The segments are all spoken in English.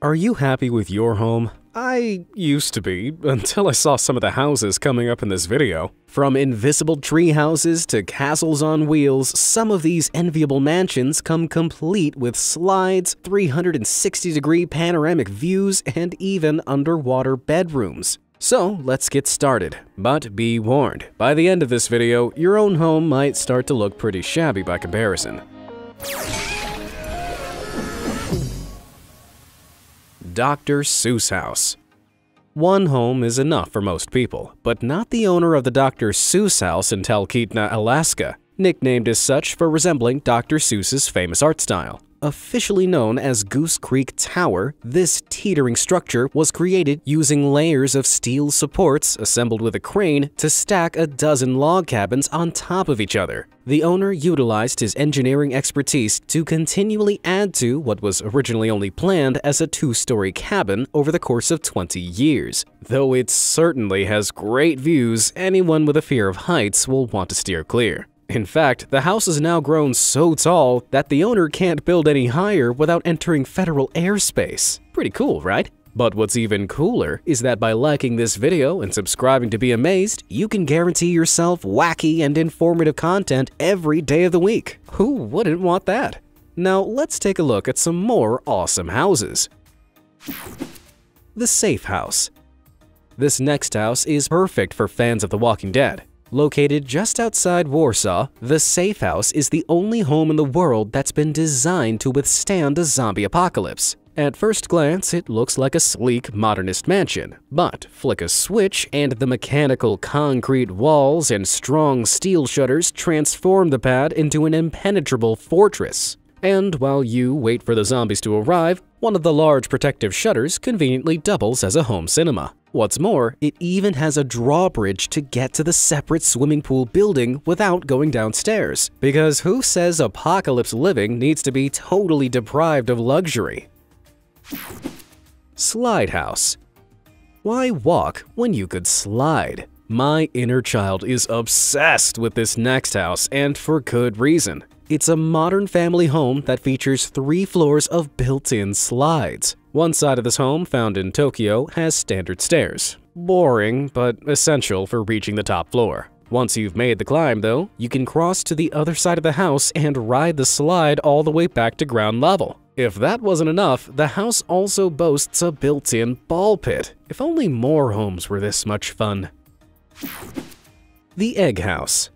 Are you happy with your home? I used to be, until I saw some of the houses coming up in this video. From invisible tree houses to castles on wheels, some of these enviable mansions come complete with slides, 360 degree panoramic views, and even underwater bedrooms. So let's get started. But be warned, by the end of this video, your own home might start to look pretty shabby by comparison. Dr. Seuss House One home is enough for most people, but not the owner of the Dr. Seuss House in Talkeetna, Alaska, nicknamed as such for resembling Dr. Seuss's famous art style. Officially known as Goose Creek Tower, this teetering structure was created using layers of steel supports assembled with a crane to stack a dozen log cabins on top of each other. The owner utilized his engineering expertise to continually add to what was originally only planned as a two-story cabin over the course of 20 years. Though it certainly has great views, anyone with a fear of heights will want to steer clear. In fact, the house has now grown so tall that the owner can't build any higher without entering federal airspace. Pretty cool, right? But what's even cooler is that by liking this video and subscribing to be amazed, you can guarantee yourself wacky and informative content every day of the week. Who wouldn't want that? Now let's take a look at some more awesome houses. The Safe House This next house is perfect for fans of The Walking Dead. Located just outside Warsaw, the Safe House is the only home in the world that's been designed to withstand a zombie apocalypse. At first glance, it looks like a sleek, modernist mansion, but flick a switch and the mechanical concrete walls and strong steel shutters transform the pad into an impenetrable fortress. And while you wait for the zombies to arrive, one of the large protective shutters conveniently doubles as a home cinema. What's more, it even has a drawbridge to get to the separate swimming pool building without going downstairs. Because who says apocalypse living needs to be totally deprived of luxury? Slide House Why walk when you could slide? My inner child is obsessed with this next house, and for good reason. It's a modern family home that features three floors of built-in slides. One side of this home, found in Tokyo, has standard stairs. Boring, but essential for reaching the top floor. Once you've made the climb, though, you can cross to the other side of the house and ride the slide all the way back to ground level. If that wasn't enough, the house also boasts a built-in ball pit. If only more homes were this much fun. The Egg House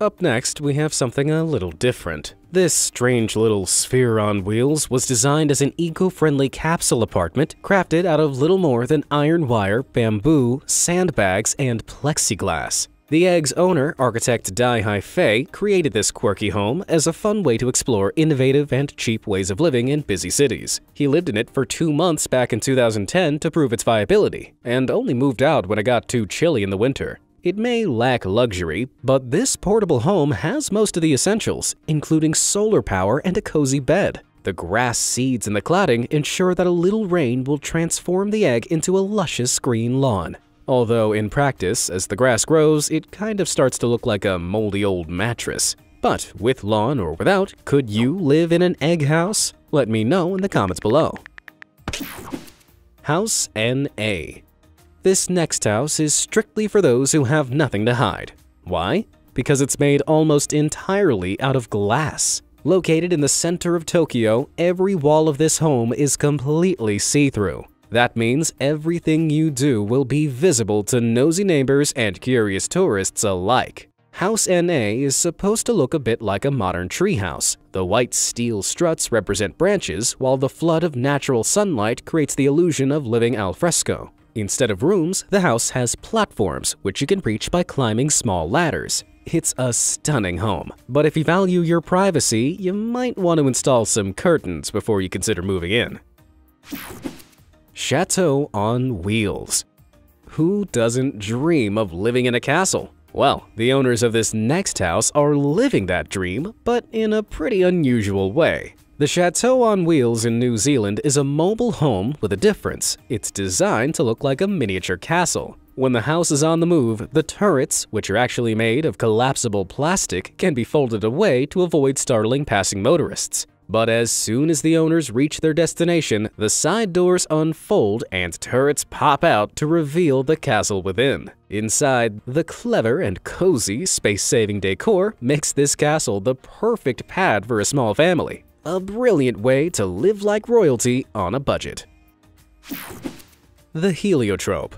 up next, we have something a little different. This strange little sphere on wheels was designed as an eco-friendly capsule apartment crafted out of little more than iron wire, bamboo, sandbags, and plexiglass. The Egg's owner, architect Dai Hai Fei, created this quirky home as a fun way to explore innovative and cheap ways of living in busy cities. He lived in it for two months back in 2010 to prove its viability, and only moved out when it got too chilly in the winter. It may lack luxury, but this portable home has most of the essentials, including solar power and a cozy bed. The grass seeds in the cladding ensure that a little rain will transform the egg into a luscious green lawn. Although in practice, as the grass grows, it kind of starts to look like a moldy old mattress. But with lawn or without, could you live in an egg house? Let me know in the comments below. House NA this next house is strictly for those who have nothing to hide. Why? Because it's made almost entirely out of glass. Located in the center of Tokyo, every wall of this home is completely see-through. That means everything you do will be visible to nosy neighbors and curious tourists alike. House NA is supposed to look a bit like a modern treehouse. The white steel struts represent branches, while the flood of natural sunlight creates the illusion of living al fresco. Instead of rooms, the house has platforms, which you can reach by climbing small ladders. It's a stunning home, but if you value your privacy, you might want to install some curtains before you consider moving in. Chateau on Wheels Who doesn't dream of living in a castle? Well, the owners of this next house are living that dream, but in a pretty unusual way. The Chateau on Wheels in New Zealand is a mobile home with a difference. It's designed to look like a miniature castle. When the house is on the move, the turrets, which are actually made of collapsible plastic, can be folded away to avoid startling passing motorists. But as soon as the owners reach their destination, the side doors unfold and turrets pop out to reveal the castle within. Inside, the clever and cozy space-saving decor makes this castle the perfect pad for a small family. A brilliant way to live like royalty on a budget. The Heliotrope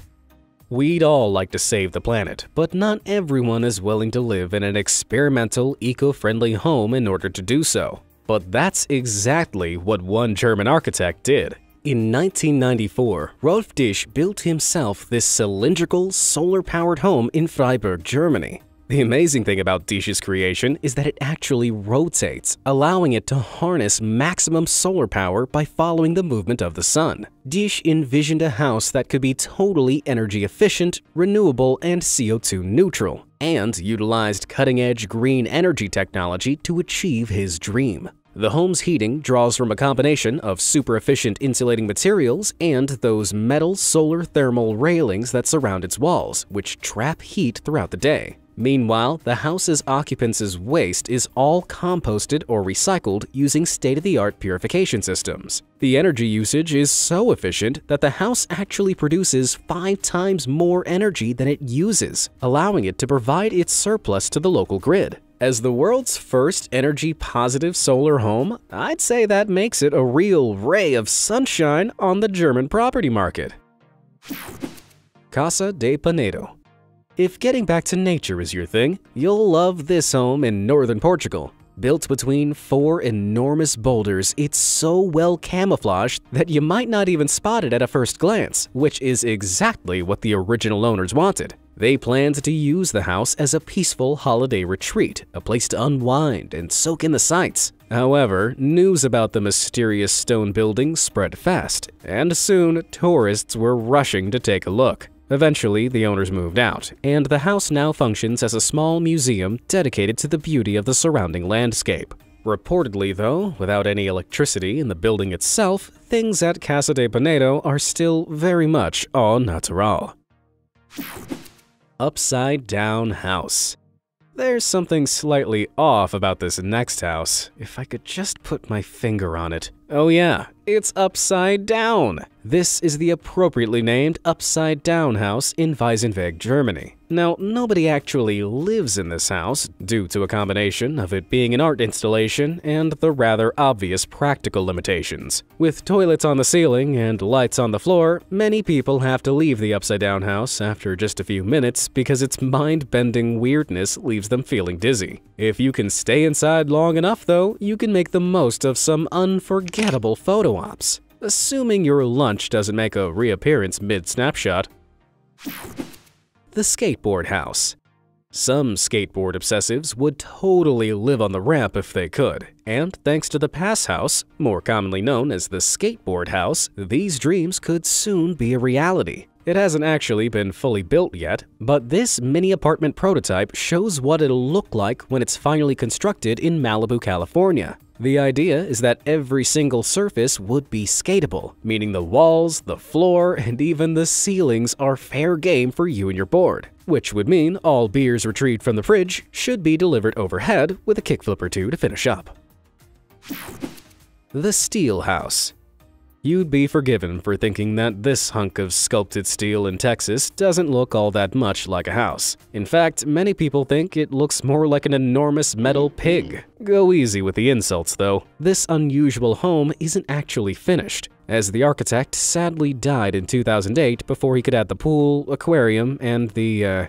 We'd all like to save the planet, but not everyone is willing to live in an experimental, eco-friendly home in order to do so. But that's exactly what one German architect did. In 1994, Rolf Disch built himself this cylindrical, solar-powered home in Freiburg, Germany. The amazing thing about Disch's creation is that it actually rotates, allowing it to harness maximum solar power by following the movement of the sun. Disch envisioned a house that could be totally energy efficient, renewable, and CO2 neutral, and utilized cutting-edge green energy technology to achieve his dream. The home's heating draws from a combination of super efficient insulating materials and those metal solar thermal railings that surround its walls, which trap heat throughout the day. Meanwhile, the house's occupants' waste is all composted or recycled using state-of-the-art purification systems. The energy usage is so efficient that the house actually produces five times more energy than it uses, allowing it to provide its surplus to the local grid. As the world's first energy-positive solar home, I'd say that makes it a real ray of sunshine on the German property market. Casa de Penedo if getting back to nature is your thing, you'll love this home in northern Portugal. Built between four enormous boulders, it's so well camouflaged that you might not even spot it at a first glance, which is exactly what the original owners wanted. They planned to use the house as a peaceful holiday retreat, a place to unwind and soak in the sights. However, news about the mysterious stone building spread fast, and soon tourists were rushing to take a look. Eventually, the owners moved out, and the house now functions as a small museum dedicated to the beauty of the surrounding landscape. Reportedly, though, without any electricity in the building itself, things at Casa de Penedo are still very much au natural. Upside Down House There's something slightly off about this next house, if I could just put my finger on it. Oh yeah, it's upside down! This is the appropriately named Upside Down House in Weisenweg, Germany. Now, nobody actually lives in this house, due to a combination of it being an art installation and the rather obvious practical limitations. With toilets on the ceiling and lights on the floor, many people have to leave the Upside Down House after just a few minutes because its mind-bending weirdness leaves them feeling dizzy. If you can stay inside long enough, though, you can make the most of some unforgettable photo ops assuming your lunch doesn't make a reappearance mid-snapshot. The Skateboard House Some skateboard obsessives would totally live on the ramp if they could, and thanks to the Pass House, more commonly known as the Skateboard House, these dreams could soon be a reality. It hasn't actually been fully built yet, but this mini apartment prototype shows what it'll look like when it's finally constructed in Malibu, California. The idea is that every single surface would be skatable, meaning the walls, the floor, and even the ceilings are fair game for you and your board, which would mean all beers retrieved from the fridge should be delivered overhead with a kickflip or two to finish up. The Steel House You'd be forgiven for thinking that this hunk of sculpted steel in Texas doesn't look all that much like a house. In fact, many people think it looks more like an enormous metal pig. Go easy with the insults, though. This unusual home isn't actually finished, as the architect sadly died in 2008 before he could add the pool, aquarium, and the, uh,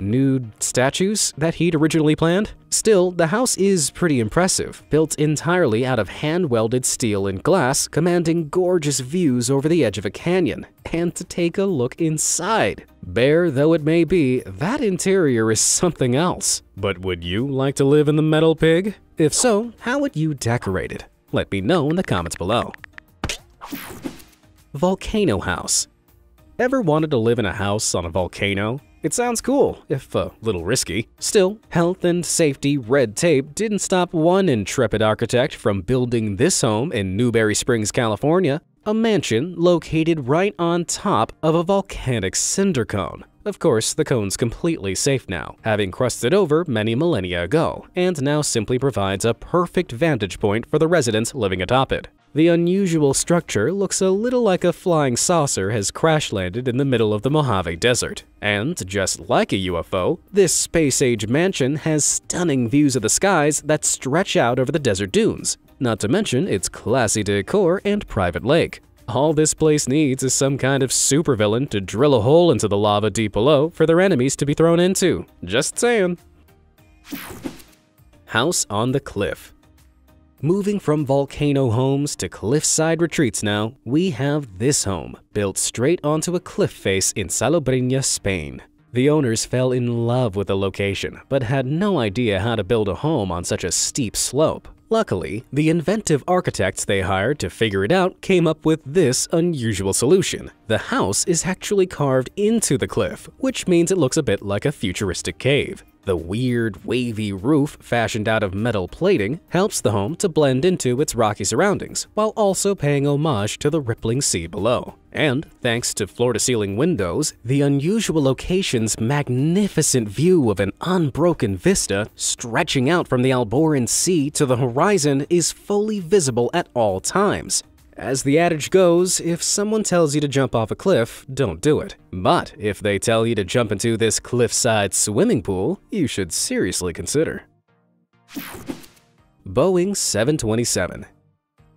nude statues that he'd originally planned. Still, the house is pretty impressive, built entirely out of hand-welded steel and glass, commanding gorgeous views over the edge of a canyon. And to take a look inside. Bare though it may be, that interior is something else. But would you like to live in the metal pig? If so, how would you decorate it? Let me know in the comments below. Volcano House Ever wanted to live in a house on a volcano? It sounds cool, if a little risky. Still, health and safety red tape didn't stop one intrepid architect from building this home in Newberry Springs, California, a mansion located right on top of a volcanic cinder cone. Of course, the cone's completely safe now, having crusted over many millennia ago, and now simply provides a perfect vantage point for the residents living atop it. The unusual structure looks a little like a flying saucer has crash landed in the middle of the Mojave Desert. And just like a UFO, this space-age mansion has stunning views of the skies that stretch out over the desert dunes, not to mention its classy decor and private lake. All this place needs is some kind of supervillain to drill a hole into the lava deep below for their enemies to be thrown into. Just saying. House on the Cliff Moving from volcano homes to cliffside retreats now, we have this home, built straight onto a cliff face in Salobreña, Spain. The owners fell in love with the location, but had no idea how to build a home on such a steep slope. Luckily, the inventive architects they hired to figure it out came up with this unusual solution. The house is actually carved into the cliff, which means it looks a bit like a futuristic cave. The weird, wavy roof fashioned out of metal plating helps the home to blend into its rocky surroundings, while also paying homage to the rippling sea below. And thanks to floor-to-ceiling windows, the unusual location's magnificent view of an unbroken vista stretching out from the Alboran Sea to the horizon is fully visible at all times, as the adage goes, if someone tells you to jump off a cliff, don't do it. But if they tell you to jump into this cliffside swimming pool, you should seriously consider. Boeing 727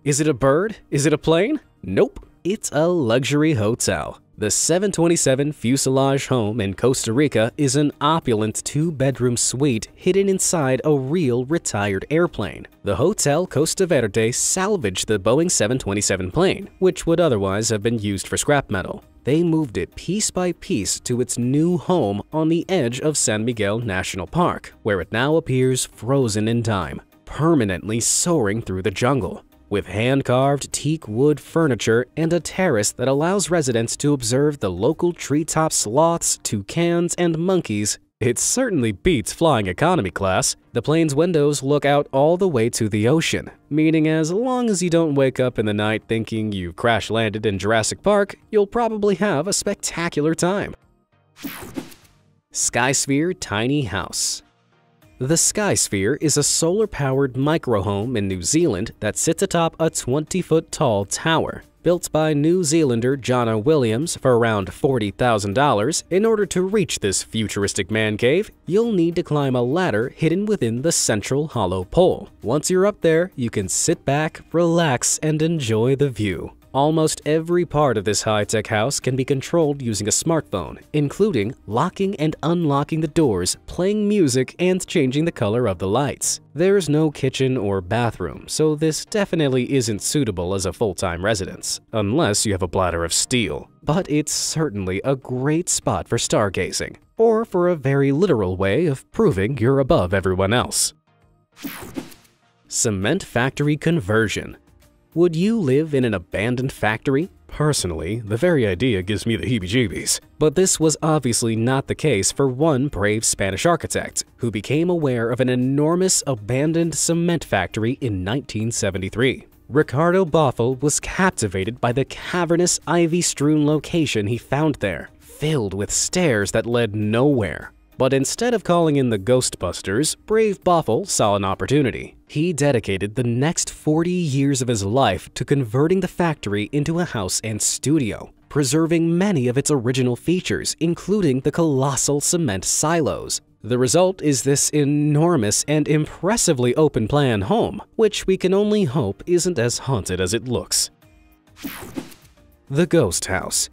Is it a bird? Is it a plane? Nope, it's a luxury hotel. The 727 Fuselage home in Costa Rica is an opulent two-bedroom suite hidden inside a real retired airplane. The Hotel Costa Verde salvaged the Boeing 727 plane, which would otherwise have been used for scrap metal. They moved it piece by piece to its new home on the edge of San Miguel National Park, where it now appears frozen in time, permanently soaring through the jungle with hand-carved teak wood furniture and a terrace that allows residents to observe the local treetop sloths, toucans, and monkeys. It certainly beats flying economy class. The plane's windows look out all the way to the ocean, meaning as long as you don't wake up in the night thinking you've crash landed in Jurassic Park, you'll probably have a spectacular time. Skysphere Tiny House the Skysphere is a solar-powered microhome in New Zealand that sits atop a 20-foot tall tower. Built by New Zealander Jono Williams for around $40,000, in order to reach this futuristic man cave, you'll need to climb a ladder hidden within the central hollow pole. Once you're up there, you can sit back, relax, and enjoy the view. Almost every part of this high-tech house can be controlled using a smartphone, including locking and unlocking the doors, playing music, and changing the color of the lights. There's no kitchen or bathroom, so this definitely isn't suitable as a full-time residence, unless you have a bladder of steel. But it's certainly a great spot for stargazing, or for a very literal way of proving you're above everyone else. Cement Factory Conversion would you live in an abandoned factory? Personally, the very idea gives me the heebie-jeebies. But this was obviously not the case for one brave Spanish architect, who became aware of an enormous abandoned cement factory in 1973. Ricardo Bofill was captivated by the cavernous, ivy-strewn location he found there, filled with stairs that led nowhere. But instead of calling in the Ghostbusters, Brave Bofill saw an opportunity. He dedicated the next 40 years of his life to converting the factory into a house and studio, preserving many of its original features, including the colossal cement silos. The result is this enormous and impressively open-plan home, which we can only hope isn't as haunted as it looks. The Ghost House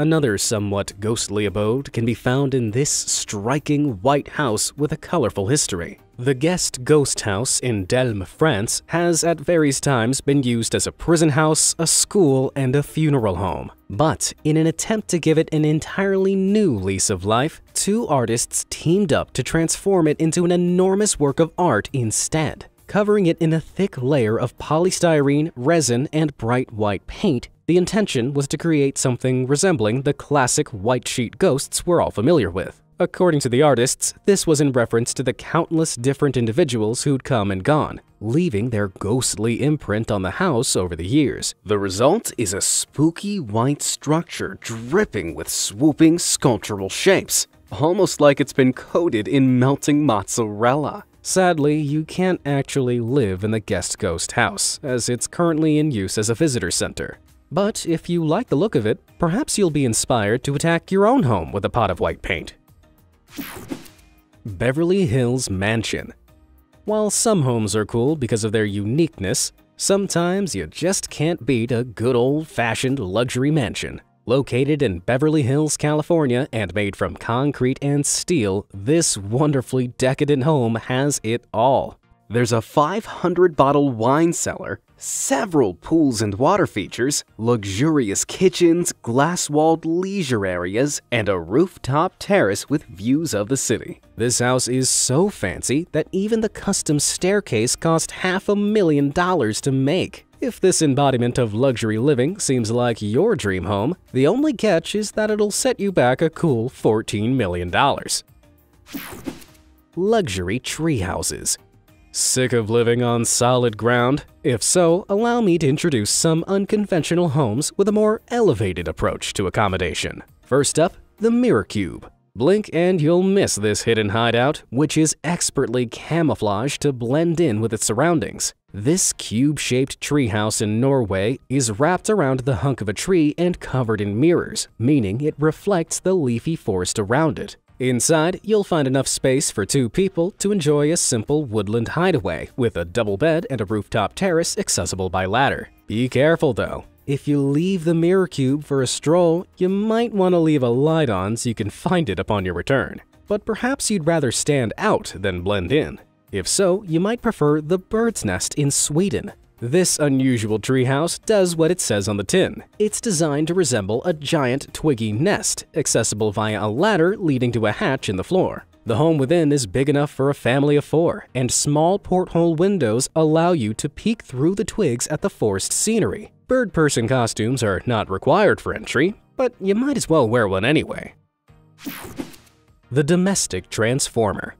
Another somewhat ghostly abode can be found in this striking white house with a colorful history. The Guest Ghost House in Delme, France has at various times been used as a prison house, a school, and a funeral home. But in an attempt to give it an entirely new lease of life, two artists teamed up to transform it into an enormous work of art instead. Covering it in a thick layer of polystyrene, resin, and bright white paint, the intention was to create something resembling the classic white sheet ghosts we're all familiar with. According to the artists, this was in reference to the countless different individuals who'd come and gone, leaving their ghostly imprint on the house over the years. The result is a spooky white structure dripping with swooping sculptural shapes, almost like it's been coated in melting mozzarella. Sadly, you can't actually live in the guest ghost house, as it's currently in use as a visitor center. But if you like the look of it, perhaps you'll be inspired to attack your own home with a pot of white paint. Beverly Hills Mansion While some homes are cool because of their uniqueness, sometimes you just can't beat a good old-fashioned luxury mansion. Located in Beverly Hills, California, and made from concrete and steel, this wonderfully decadent home has it all. There's a 500 bottle wine cellar, several pools and water features, luxurious kitchens, glass walled leisure areas, and a rooftop terrace with views of the city. This house is so fancy that even the custom staircase cost half a million dollars to make. If this embodiment of luxury living seems like your dream home, the only catch is that it'll set you back a cool $14 million. Luxury tree houses. Sick of living on solid ground? If so, allow me to introduce some unconventional homes with a more elevated approach to accommodation. First up, the Mirror Cube. Blink and you'll miss this hidden hideout, which is expertly camouflaged to blend in with its surroundings. This cube-shaped treehouse in Norway is wrapped around the hunk of a tree and covered in mirrors, meaning it reflects the leafy forest around it. Inside, you'll find enough space for two people to enjoy a simple woodland hideaway with a double bed and a rooftop terrace accessible by ladder. Be careful though. If you leave the mirror cube for a stroll, you might want to leave a light on so you can find it upon your return. But perhaps you'd rather stand out than blend in. If so, you might prefer the bird's nest in Sweden. This unusual treehouse does what it says on the tin. It's designed to resemble a giant twiggy nest, accessible via a ladder leading to a hatch in the floor. The home within is big enough for a family of four, and small porthole windows allow you to peek through the twigs at the forest scenery. Bird person costumes are not required for entry, but you might as well wear one anyway. The Domestic Transformer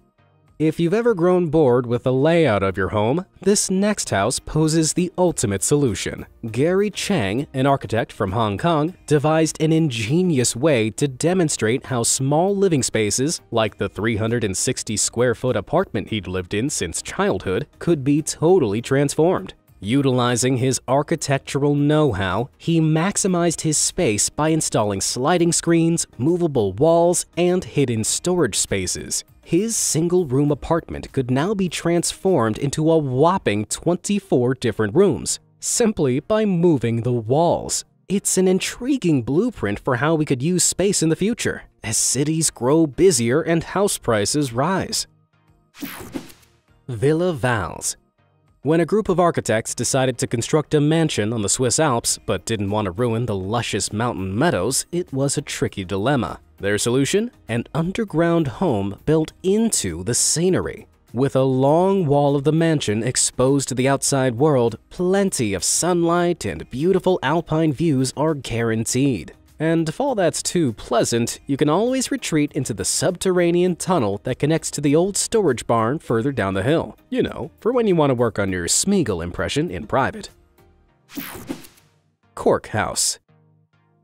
if you've ever grown bored with the layout of your home, this next house poses the ultimate solution. Gary Chang, an architect from Hong Kong, devised an ingenious way to demonstrate how small living spaces, like the 360 square foot apartment he'd lived in since childhood, could be totally transformed. Utilizing his architectural know-how, he maximized his space by installing sliding screens, movable walls, and hidden storage spaces. His single-room apartment could now be transformed into a whopping 24 different rooms, simply by moving the walls. It's an intriguing blueprint for how we could use space in the future, as cities grow busier and house prices rise. Villa Vals when a group of architects decided to construct a mansion on the Swiss Alps but didn't want to ruin the luscious mountain meadows, it was a tricky dilemma. Their solution? An underground home built into the scenery. With a long wall of the mansion exposed to the outside world, plenty of sunlight and beautiful alpine views are guaranteed. And if all that's too pleasant, you can always retreat into the subterranean tunnel that connects to the old storage barn further down the hill. You know, for when you want to work on your Smeagol impression in private. Cork House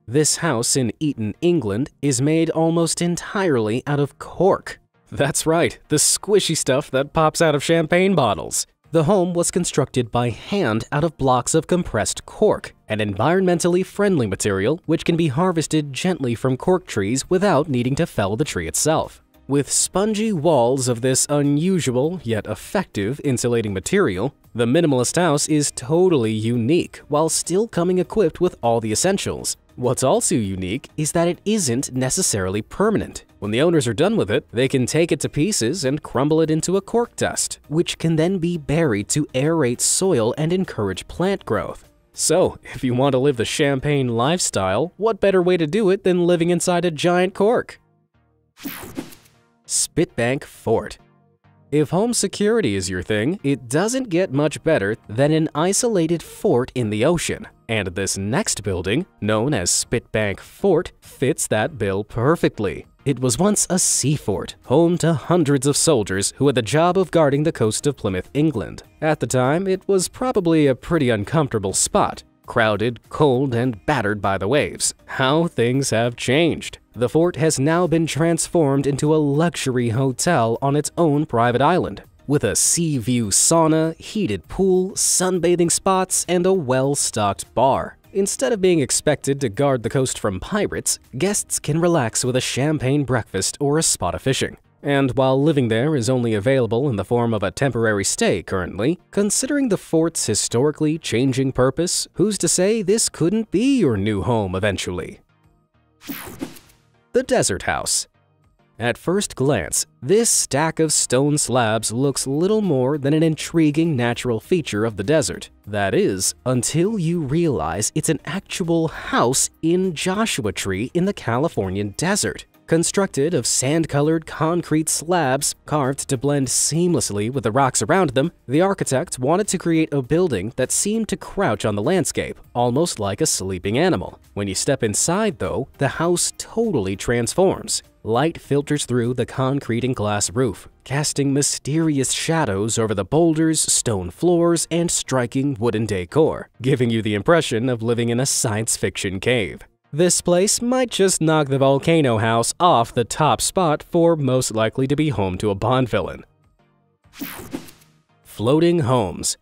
This house in Eton, England is made almost entirely out of cork. That's right, the squishy stuff that pops out of champagne bottles. The home was constructed by hand out of blocks of compressed cork, an environmentally friendly material which can be harvested gently from cork trees without needing to fell the tree itself. With spongy walls of this unusual yet effective insulating material, the minimalist house is totally unique while still coming equipped with all the essentials. What's also unique is that it isn't necessarily permanent. When the owners are done with it, they can take it to pieces and crumble it into a cork dust, which can then be buried to aerate soil and encourage plant growth. So, if you want to live the champagne lifestyle, what better way to do it than living inside a giant cork? Spitbank Fort if home security is your thing, it doesn't get much better than an isolated fort in the ocean. And this next building, known as Spitbank Fort, fits that bill perfectly. It was once a sea fort, home to hundreds of soldiers who had the job of guarding the coast of Plymouth, England. At the time, it was probably a pretty uncomfortable spot, crowded, cold, and battered by the waves. How things have changed. The fort has now been transformed into a luxury hotel on its own private island, with a sea view sauna, heated pool, sunbathing spots, and a well-stocked bar. Instead of being expected to guard the coast from pirates, guests can relax with a champagne breakfast or a spot of fishing. And while living there is only available in the form of a temporary stay currently, considering the fort's historically changing purpose, who's to say this couldn't be your new home eventually? The Desert House at first glance, this stack of stone slabs looks little more than an intriguing natural feature of the desert. That is, until you realize it's an actual house in Joshua Tree in the Californian desert. Constructed of sand-colored concrete slabs carved to blend seamlessly with the rocks around them, the architect wanted to create a building that seemed to crouch on the landscape, almost like a sleeping animal. When you step inside, though, the house totally transforms. Light filters through the concrete and glass roof, casting mysterious shadows over the boulders, stone floors, and striking wooden decor, giving you the impression of living in a science fiction cave. This place might just knock the Volcano House off the top spot for most likely to be home to a Bond villain. Floating Homes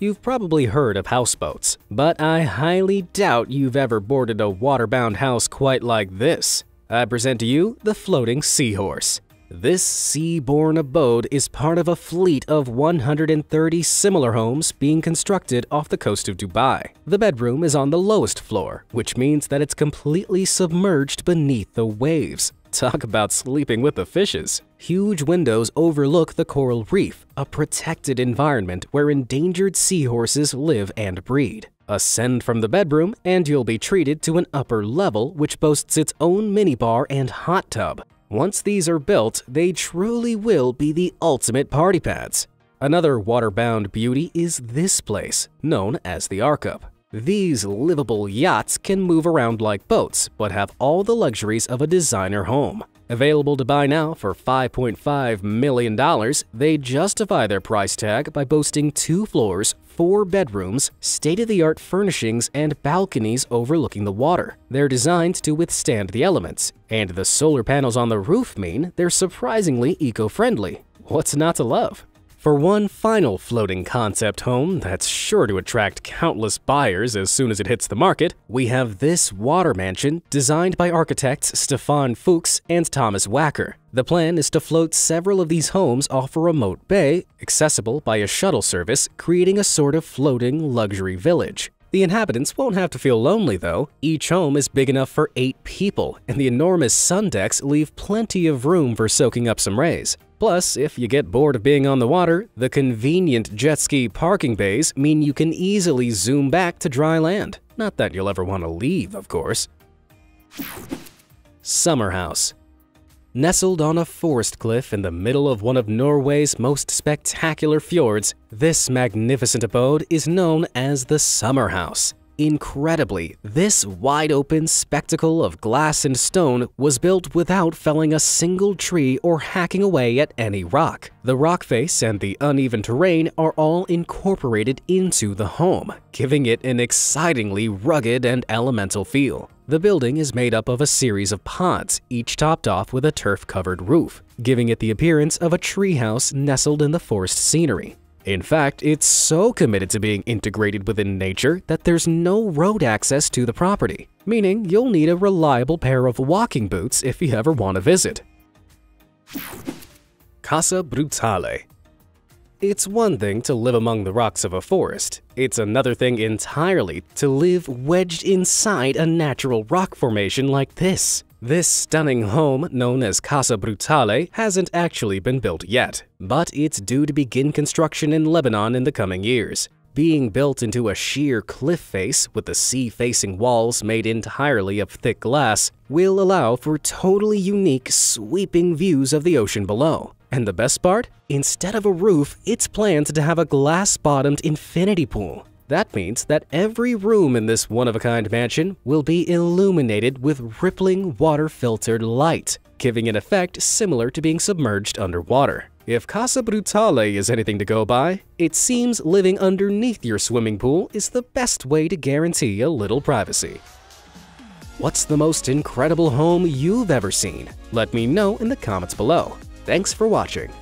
You've probably heard of houseboats, but I highly doubt you've ever boarded a waterbound house quite like this. I present to you the Floating Seahorse. This sea-borne abode is part of a fleet of 130 similar homes being constructed off the coast of Dubai. The bedroom is on the lowest floor, which means that it's completely submerged beneath the waves. Talk about sleeping with the fishes. Huge windows overlook the coral reef, a protected environment where endangered seahorses live and breed. Ascend from the bedroom and you'll be treated to an upper level which boasts its own minibar and hot tub. Once these are built, they truly will be the ultimate party pads. Another waterbound beauty is this place, known as the Arkup. These livable yachts can move around like boats, but have all the luxuries of a designer home. Available to buy now for $5.5 million, they justify their price tag by boasting two floors, four bedrooms, state-of-the-art furnishings, and balconies overlooking the water. They're designed to withstand the elements, and the solar panels on the roof mean they're surprisingly eco-friendly. What's not to love? For one final floating concept home that's sure to attract countless buyers as soon as it hits the market, we have this water mansion designed by architects Stefan Fuchs and Thomas Wacker. The plan is to float several of these homes off a remote bay, accessible by a shuttle service, creating a sort of floating luxury village. The inhabitants won't have to feel lonely though. Each home is big enough for eight people, and the enormous sun decks leave plenty of room for soaking up some rays. Plus, if you get bored of being on the water, the convenient jet ski parking bays mean you can easily zoom back to dry land. Not that you'll ever want to leave, of course. Summer House Nestled on a forest cliff in the middle of one of Norway's most spectacular fjords, this magnificent abode is known as the Summer House. Incredibly, this wide-open spectacle of glass and stone was built without felling a single tree or hacking away at any rock. The rock face and the uneven terrain are all incorporated into the home, giving it an excitingly rugged and elemental feel. The building is made up of a series of pods, each topped off with a turf-covered roof, giving it the appearance of a treehouse nestled in the forest scenery. In fact, it's so committed to being integrated within nature that there's no road access to the property, meaning you'll need a reliable pair of walking boots if you ever want to visit. Casa Brutale It's one thing to live among the rocks of a forest. It's another thing entirely to live wedged inside a natural rock formation like this. This stunning home, known as Casa Brutale, hasn't actually been built yet, but it's due to begin construction in Lebanon in the coming years. Being built into a sheer cliff face with the sea-facing walls made entirely of thick glass will allow for totally unique, sweeping views of the ocean below. And the best part? Instead of a roof, it's planned to have a glass-bottomed infinity pool. That means that every room in this one-of-a-kind mansion will be illuminated with rippling water-filtered light, giving an effect similar to being submerged underwater. If Casa Brutale is anything to go by, it seems living underneath your swimming pool is the best way to guarantee a little privacy. What's the most incredible home you've ever seen? Let me know in the comments below. Thanks for watching.